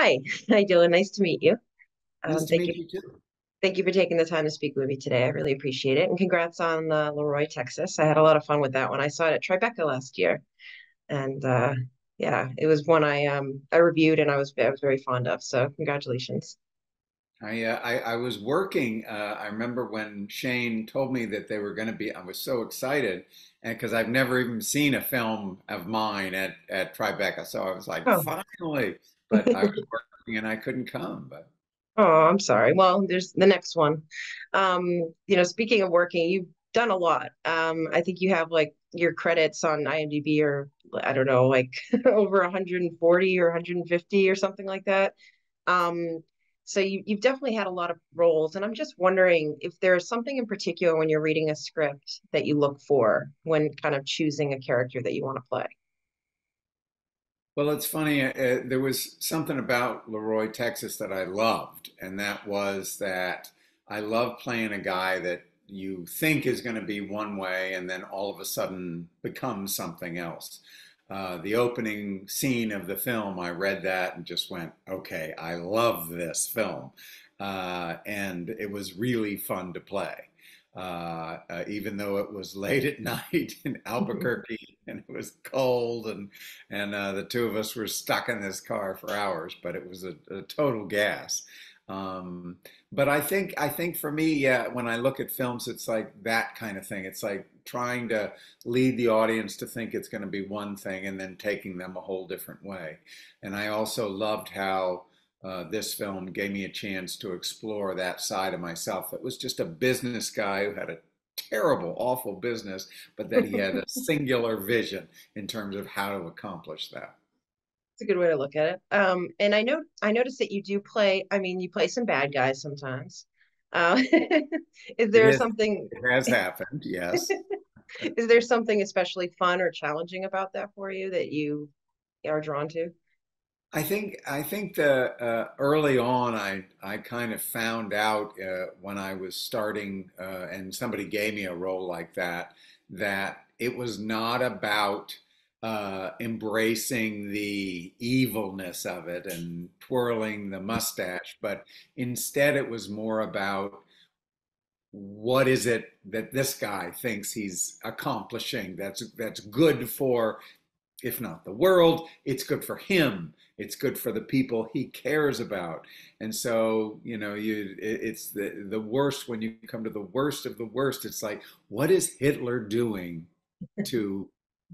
Hi, you doing? Nice to meet you. Nice Um, to thank you, you too. thank you for taking the time to speak with me today. I really appreciate it, and congrats on uh, LaRoy, Texas. I had a lot of fun with that one. I saw it at Tribeca last year, and uh, yeah, it was one I um I reviewed and I was I was very fond of. So congratulations. I, uh, I I was working. Uh, I remember when Shane told me that they were going to be. I was so excited, and because I've never even seen a film of mine at at Tribeca, so I was like, Oh, finally. But I was working and I couldn't come. But oh, I'm sorry. Well, there's the next one. Um, you know, speaking of working, you've done a lot. Um, I think you have like your credits on IMDb or I don't know, like over 140 or 150 or something like that. Um, so you, you've definitely had a lot of roles, and I'm just wondering if there's something in particular when you're reading a script that you look for when kind of choosing a character that you want to play. well, it's funny. Uh, there was something about LaRoy, Texas, that I loved, and that was that I love playing a guy that you think is going to be one way, and then all of a sudden becomes something else. Uh, the opening scene of the film, I read that and just went, okay, I love this film. Uh, and it was really fun to play. Uh, uh, even though it was late at night in Albuquerque and it was cold and and uh, the two of us were stuck in this car for hours, but it was a, a total gas. Um, but I think I think for me, yeah, when I look at films, it's like that kind of thing. It's like trying to lead the audience to think it's going to be one thing and then taking them a whole different way. And I also loved how uh, this film gave me a chance to explore that side of myself that was just a business guy who had a terrible, awful business, but that he had a singular vision in terms of how to accomplish that. It's a good way to look at it. Um, and I know I noticed that you do play, I mean, you play some bad guys sometimes. Uh, is It there is, something it has happened, yes. is there something especially fun or challenging about that for you that you are drawn to? I think I think the uh, early on I I kind of found out uh, when I was starting uh, and somebody gave me a role like that that it was not about uh, embracing the evilness of it and twirling the mustache, but instead it was more about what is it that this guy thinks he's accomplishing that's that's good for if not the world, it's good for him. It's good for the people he cares about. And so, you know, you it's the the worst when you come to the worst of the worst. It's like, what is Hitler doing to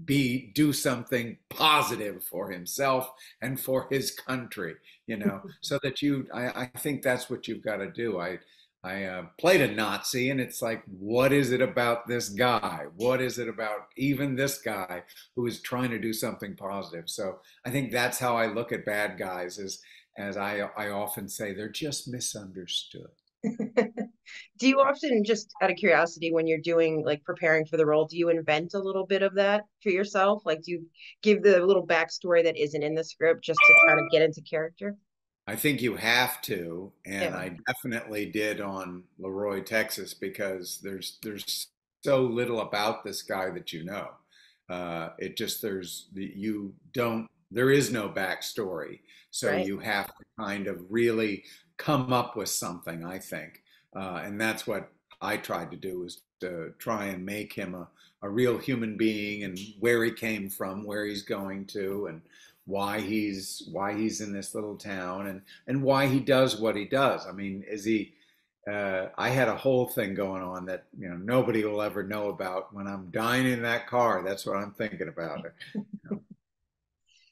be do something positive for himself and for his country, you know, so that you I, I think that's what you've got to do. I I uh, played a Nazi, and it's like, what is it about this guy? What is it about even this guy who is trying to do something positive? So I think that's how I look at bad guys, as as I I often say, they're just misunderstood. Do you often, just out of curiosity, when you're doing like preparing for the role, do you invent a little bit of that for yourself? Like, do you give the little backstory that isn't in the script just to kind of get into character? I think you have to, and Yeah, I definitely did on LaRoy, Texas, because there's there's so little about this guy that you know. Uh, it just there's you don't there is no backstory, so right. you have to kind of really come up with something. I think, uh, and that's what I tried to do is to try and make him a, a real human being and where he came from, where he's going to, and why he's why he's in this little town and and why he does what he does. I mean, is he? Uh, I had a whole thing going on that you know nobody will ever know about. When I'm dying in that car, that's what I'm thinking about. You know?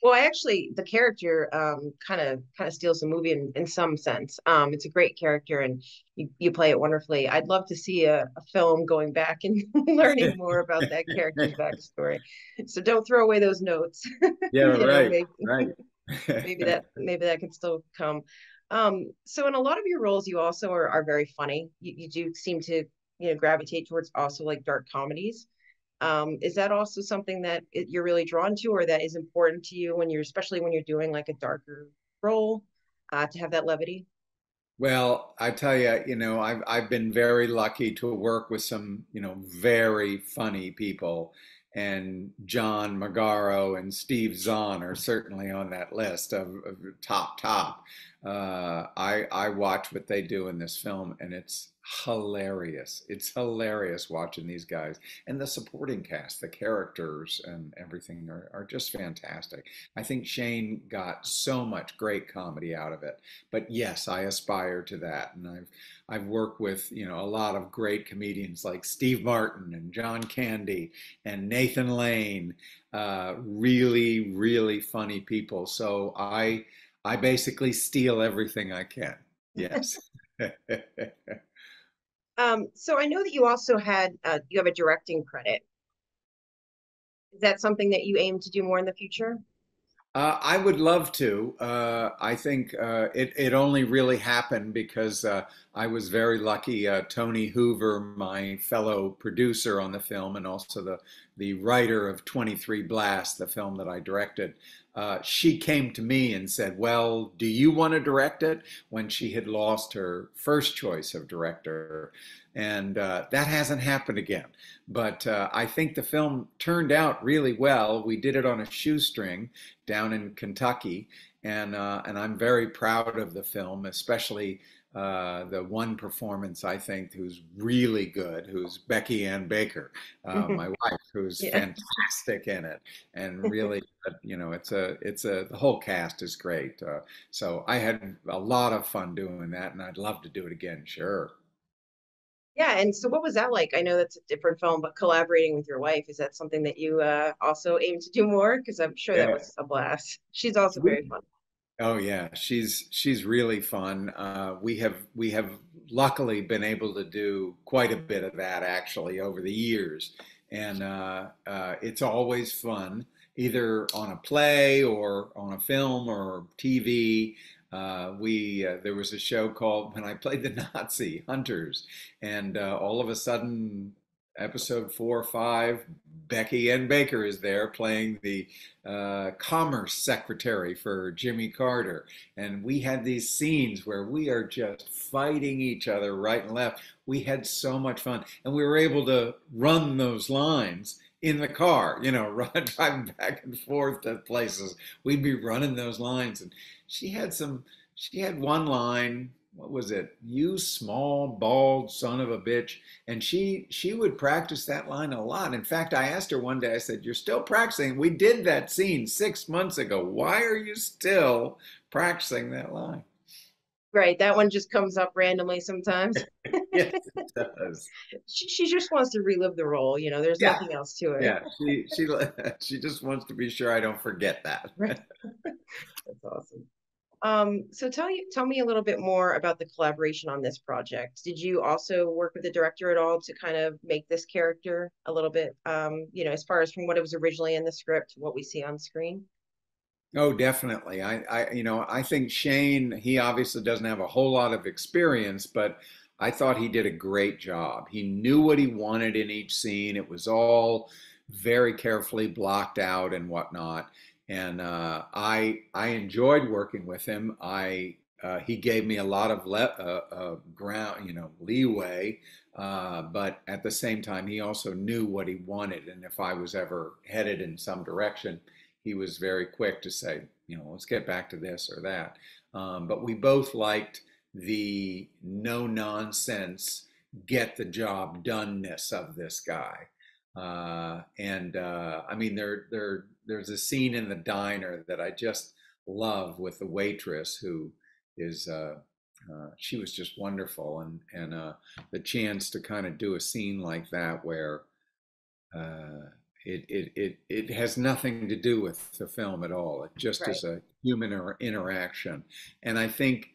Well, I actually, the character um kind of kind of steals the movie in, in some sense. Um, it's a great character, and you, you play it wonderfully. I'd love to see a, a film going back and learning more about that character's backstory. So don't throw away those notes. yeah, You know, right, maybe right. maybe that maybe that can still come. Um, so in a lot of your roles, you also are, are very funny. You, you do seem to, you know, gravitate towards also like dark comedies. Um, is that also something that you're really drawn to, or that is important to you when you're, especially when you're doing like a darker role, uh, to have that levity? Well, I tell you, you know, I've I've been very lucky to work with some, you know, very funny people, and John Magaro and Steve Zahn are certainly on that list of, of top top. Uh, I I watch what they do in this film, and it's hilarious. It's hilarious watching these guys and the supporting cast, the characters and everything are, are just fantastic. I think Shane got so much great comedy out of it. But yes, I aspire to that. And I've I've worked with, you know, a lot of great comedians like Steve Martin and John Candy and Nathan Lane. Uh, really, really funny people. So I I basically steal everything I can. Yes. Um, so I know that you also had uh, you have a directing credit. Is that something that you aim to do more in the future? Uh, I would love to. Uh, I think uh, it, it only really happened because uh, I was very lucky. Uh, Toni Hoover, my fellow producer on the film, and also the, the writer of 23 Blast, the film that I directed, uh, she came to me and said, Well, do you want to direct it? When she had lost her first choice of director. And uh, that hasn't happened again. But uh, I think the film turned out really well. We did it on a shoestring down in Kentucky. And, uh, and I'm very proud of the film, especially uh, the one performance I think who's really good, who's Becky Ann Baker, uh, my wife, who's yeah. fantastic in it, and really, uh, you know, it's a, it's a, the whole cast is great. Uh, so I had a lot of fun doing that, and I'd love to do it again. Sure. Yeah, and so what was that like? I know that's a different film, but collaborating with your wife is that something that you uh, also aim to do more? Because I'm sure yeah. that was a blast. She's also very fun. Oh yeah, she's she's really fun. Uh, we have we have luckily been able to do quite a bit of that actually over the years, and uh, uh, it's always fun, either on a play or on a film or TV. Uh, we uh, there was a show called when I played the Nazi Hunters, and uh, all of a sudden episode four or five, Becky Ann Baker is there playing the uh, commerce secretary for Jimmy Carter. And we had these scenes where we are just fighting each other right and left. We had so much fun. And we were able to run those lines in the car, you know, run, driving back and forth to places. We'd be running those lines. And she had some, she had one line what was it? You small, bald son of a bitch. And she she would practice that line a lot. In fact, I asked her one day, I said, You're still practicing. We did that scene six months ago. Why are you still practicing that line? Right. That one just comes up randomly sometimes. yes, it does. she, she just wants to relive the role. You know, there's yeah. nothing else to it. Yeah. She she she just wants to be sure I don't forget that. Right. That's awesome. Um, so tell you tell me a little bit more about the collaboration on this project. Did you also work with the director at all to kind of make this character a little bit, um, you know, as far as from what it was originally in the script, what we see on screen? Oh, definitely. I, I, you know, I think Shane. He obviously doesn't have a whole lot of experience, but I thought he did a great job. He knew what he wanted in each scene. It was all very carefully blocked out and whatnot and uh, I I enjoyed working with him. I uh, he gave me a lot of le- uh, uh ground, you know, leeway, uh, but at the same time, he also knew what he wanted, and if I was ever headed in some direction, he was very quick to say, you know, let's get back to this or that. Um, but we both liked the no nonsense, get the job doneness of this guy. Uh, and uh, I mean, there, there, there's a scene in the diner that I just love with the waitress who is, uh, uh she was just wonderful, and and uh, the chance to kind of do a scene like that where uh, it, it it it has nothing to do with the film at all. It just right. is a human interaction, and I think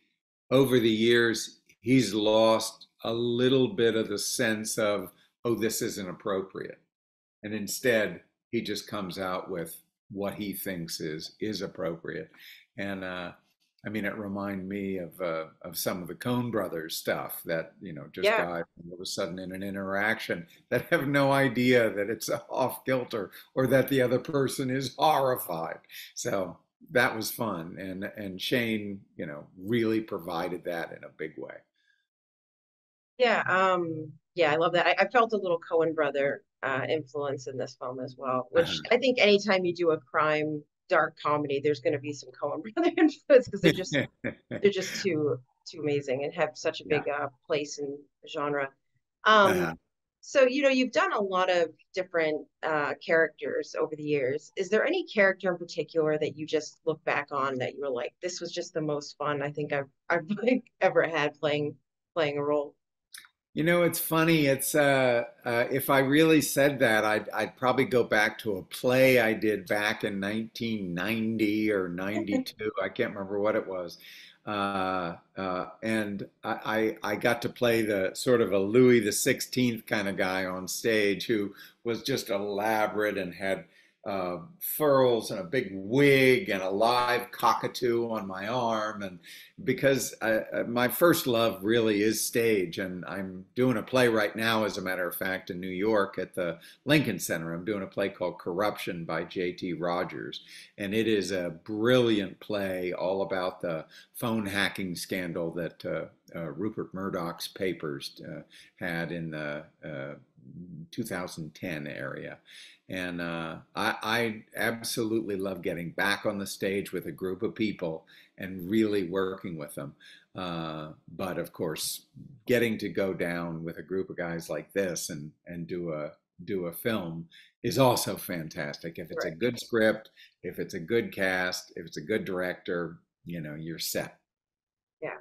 over the years he's lost a little bit of the sense of oh this isn't appropriate and instead he just comes out with what he thinks is is appropriate and uh I mean, it reminded me of uh, of some of the Coen Brothers stuff that you know just yeah. got all of a sudden in an interaction that have no idea that it's off kilter or that the other person is horrified. So that was fun, and and Shane, you know, really provided that in a big way. Yeah, um, Yeah, I love that. I, I felt a little Coen brother uh, influence in this film as well, which Uh-huh. I think anytime you do a crime dark comedy, there's going to be some Coen brother influence because they're just they're just too too amazing and have such a Yeah. big uh, place in the genre. Um, Uh-huh. so you know you've done a lot of different uh, characters over the years. Is there any character in particular that you just look back on that you were like, this was just the most fun I think I've I've like ever had playing playing a role? You know, it's funny. It's uh, uh, if I really said that, I'd I'd probably go back to a play I did back in 1990 or 92. I can't remember what it was. Uh, uh, and I, I I got to play the sort of a Louis the 16th kind of guy on stage who was just elaborate and had uh, furls and a big wig and a live cockatoo on my arm and because I, my first love really is stage, and I'm doing a play right now, as a matter of fact, in New York at the Lincoln Center. I'm doing a play called Corruption by J.T. Rogers, and it is a brilliant play all about the phone hacking scandal that uh, uh, Rupert Murdoch's papers uh, had in the uh, 2010 area. And uh, I, I absolutely love getting back on the stage with a group of people and really working with them. Uh, but of course, getting to go down with a group of guys like this and and do a do a film is also fantastic. If it's a good script, if it's a good cast, if it's a good director, you know, you're set. Yeah.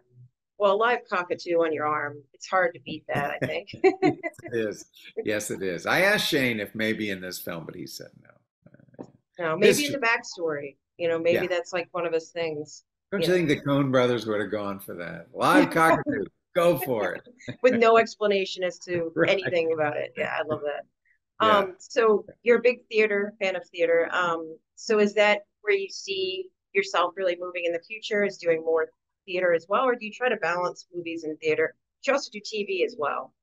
Well, a live cockatoo on your arm, it's hard to beat that, I think. Yes, it is. Yes, it is. I asked Shane if maybe in this film, but he said no. No, This, maybe in the backstory, you know, maybe yeah. that's like one of his things, Don't you you know, think the Coen brothers would have gone for that? Live cockatoo, go for it. with no explanation as to Right. anything about it. Yeah, I love that. Yeah. Um, so you're a big theater fan of theater. Um, so is that where you see yourself really moving in the future, is doing more theater as well, or do you try to balance movies and theater? You also do TV as well.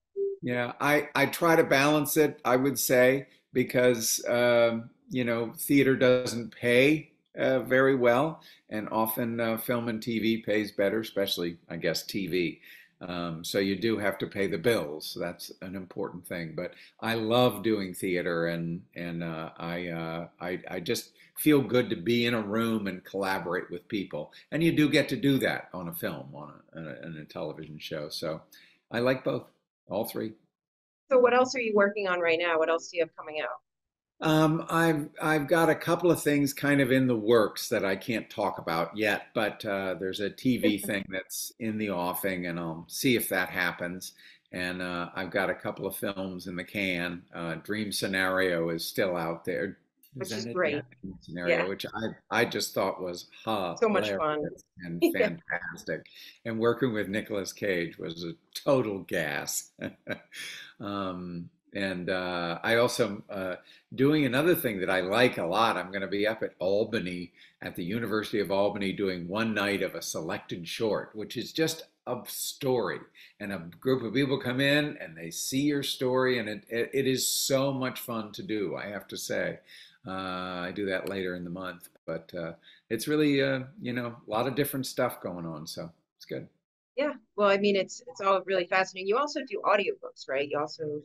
Yeah, I, I try to balance it, I would say, because um, you know, theater doesn't pay uh, very well, and often uh, film and TV pays better, especially, I guess, TV. Um, so you do have to pay the bills. That's an important thing. But I love doing theater, and and uh, I, uh, I I just feel good to be in a room and collaborate with people. And you do get to do that on a film, on a, on a, on a television show. So I like both, all three. So what else are you working on right now? What else do you have coming out? Um, I've I've got a couple of things kind of in the works that I can't talk about yet, but uh, there's a TV thing that's in the offing, and I'll see if that happens. And uh, I've got a couple of films in the can. Uh, Dream Scenario is still out there. Which is great. Yeah, Yeah, which I I just thought was ha so much fun. and fantastic. And working with Nicolas Cage was a total gas. Um, and uh, I also uh, doing another thing that I like a lot. I'm going to be up at Albany at the University of Albany doing one night of a selected short, which is just a story. And a group of people come in and they see your story, and it, it, it is so much fun to do, I have to say. Uh, I do that later in the month, but uh, it's really, uh, you know, a lot of different stuff going on. So it's good. Yeah. Well, I mean, it's it's all really fascinating. You also do audiobooks, right? You also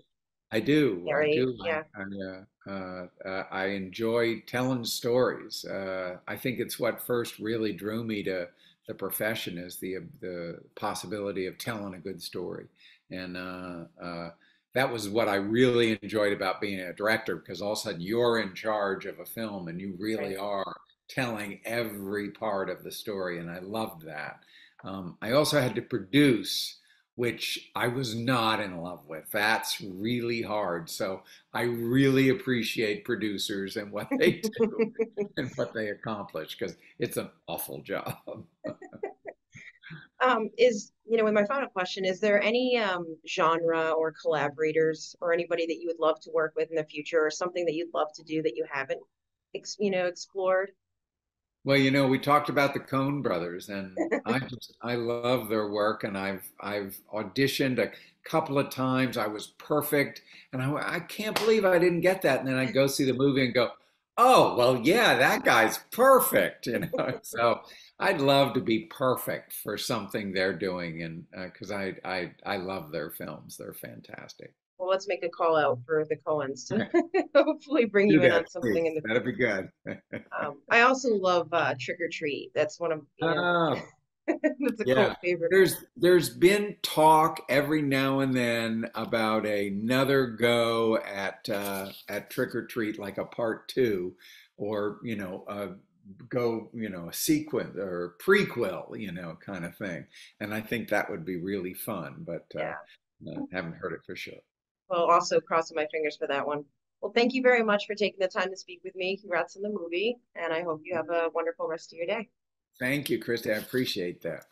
I do. I do. Yeah. I, I, uh, uh, uh, I enjoy telling stories. Uh, I think it's what first really drew me to the profession is the the possibility of telling a good story, and uh, uh, that was what I really enjoyed about being a director because all of a sudden you're in charge of a film and you really Right. are telling every part of the story, and I loved that. Um, I also had to produce which I was not in love with. That's really hard. So I really appreciate producers and what they do and what they accomplish because it's an awful job. Um, is, you know, with my final question, is there any um genre or collaborators or anybody that you would love to work with in the future or something that you'd love to do that you haven't, ex you know, explored? Well, you know, we talked about the Coen brothers, and I just I love their work, and I've I've auditioned a couple of times. I was perfect, and I I can't believe I didn't get that. And then I go see the movie and go, oh, well, yeah, that guy's perfect, you know. So I'd love to be perfect for something they're doing, and because I I I love their films, they're fantastic. Well, let's make a call out for the Coens to hopefully bring Do you in on something in the. That'd be good. Um, I also love uh, Trick 'r Treat. That's one of you know, Oh, that's a yeah. cult favorite. There's there's been talk every now and then about another go at uh, at Trick 'r Treat, like a part two, or you know, a go you know a sequence or prequel, you know, kind of thing. And I think that would be really fun, but uh, Yeah. uh, haven't heard it for sure. Well, also crossing my fingers for that one. Well, thank you very much for taking the time to speak with me. Congrats on the movie, and I hope you have a wonderful rest of your day. Thank you, Christy. I appreciate that.